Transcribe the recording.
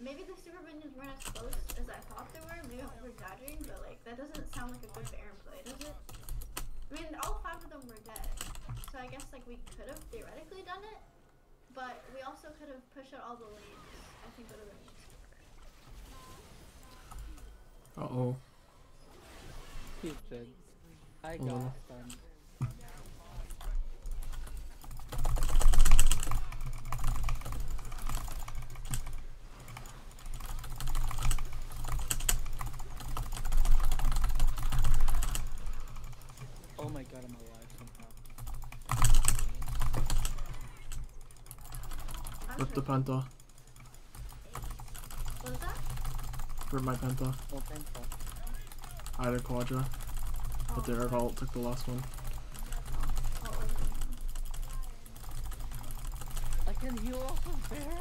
maybe the super minions weren't as close as I thought they were. Maybe I'm exaggerating, but like that doesn't sound like a good Baron play, does it? I mean, all five of them were dead, so I guess like we could have theoretically done it, but we also could have pushed out all the lanes. I think that would have been easier. Uh oh. Stupid. I Oh. got stunned. Oh my god, I'm alive somehow. I'm Rip the sure- penta. What was that? Rip my penta. Oh, penta. Oh. I had a quadra, but the Oh, air vault took the last one. what was it? I can heal off of Baron? That's sick.